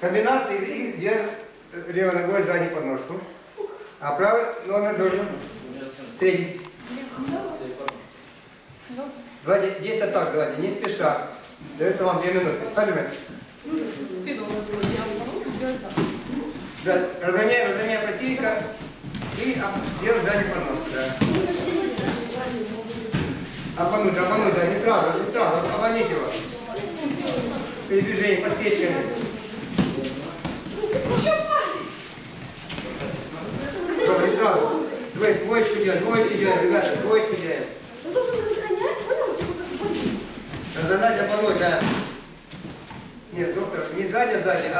Комбинация и где левой ногой сзади подножку. А правый номер должен средний. Давайте 10 так давайте, не спеша. Дается вам 2 минуты. Пожимайте. Разгоняй, разгоняй противника и делай сзади подножку. Да. Обмануть, обмануть, да, не сразу, не сразу, обманите его. Передвижение подсечками. Добро, не сразу. Давай, двоечку делаем, двоечку делаем, ребята, двоечку делаем. Ты должен разгонять, понял? Типа как бандит. Разогнать, обмануть, да. Нет, доктор, не сзади, а сзади, а